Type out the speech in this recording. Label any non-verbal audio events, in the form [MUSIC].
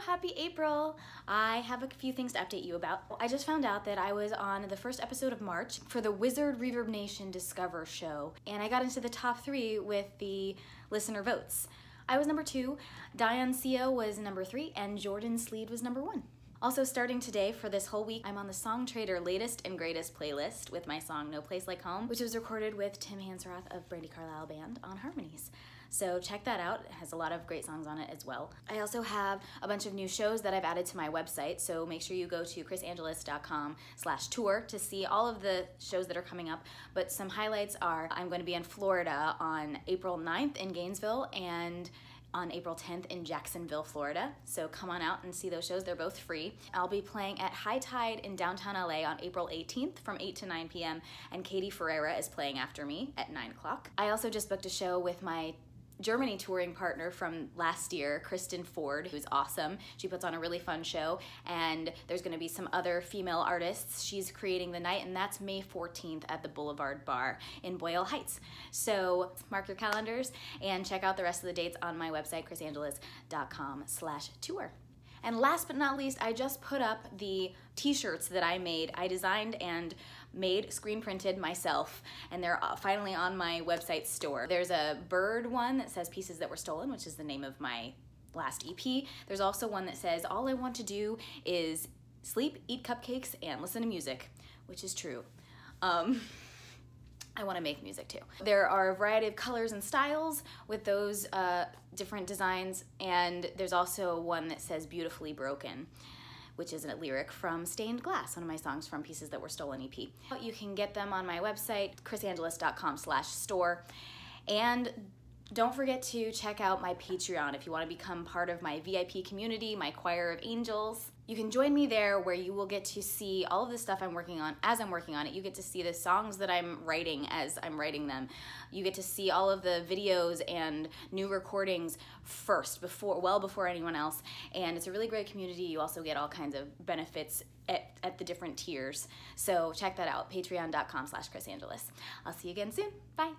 happy April! I have a few things to update you about. I just found out that I was on the first episode of March for the Wizard ReverbNation Discover show, and I got into the top three with the listener votes. I was number two, Diane Seo was number three, and Jordan Sleed was number one. Also starting today for this whole week, I'm on the Songtradr latest and greatest playlist with my song No Place Like Home, which was recorded with Tim Hanseroth of Brandi Carlile Band on Harmonies. So check that out. It has a lot of great songs on it as well. I also have a bunch of new shows that I've added to my website, so make sure you go to krisangelis.com slash tour to see all of the shows that are coming up. But some highlights are I'm going to be in Florida on April 9th in Gainesville and on April 10th in Jacksonville, Florida. So come on out and see those shows. They're both free. I'll be playing at High Tide in downtown LA on April 18th from 8 to 9 p.m. And Katie Ferreira is playing after me at 9 o'clock. I also just booked a show with my Germany touring partner from last year, Kristen Ford, who's awesome. She puts on a really fun show, and there's gonna be some other female artists. She's creating the night, and that's May 14th at the Boulevard Bar in Boyle Heights. So mark your calendars and check out the rest of the dates on my website, krisangelis.com slash tour. And last but not least, I just put up the t-shirts that I made. I designed and made, screen printed myself, and they're uh, finally on my website store. There's a bird one that says Pieces That Were Stolen, which is the name of my last EP. There's also one that says, all I want to do is sleep, eat cupcakes, and listen to music, which is true. Um, [LAUGHS] I want to make music too. There are a variety of colors and styles with those uh, different designs, and there's also one that says beautifully broken which is a lyric from Stained Glass, one of my songs from Pieces That Were Stolen EP. You can get them on my website, krisangelis.com slash store. And don't forget to check out my Patreon if you want to become part of my VIP community, my choir of angels. You can join me there where you will get to see all of the stuff I'm working on as I'm working on it. You get to see the songs that I'm writing as I'm writing them. You get to see all of the videos and new recordings first, before well before anyone else. And it's a really great community. You also get all kinds of benefits at, at the different tiers. So check that out, patreon.com slash krisangelis. I'll see you again soon. Bye.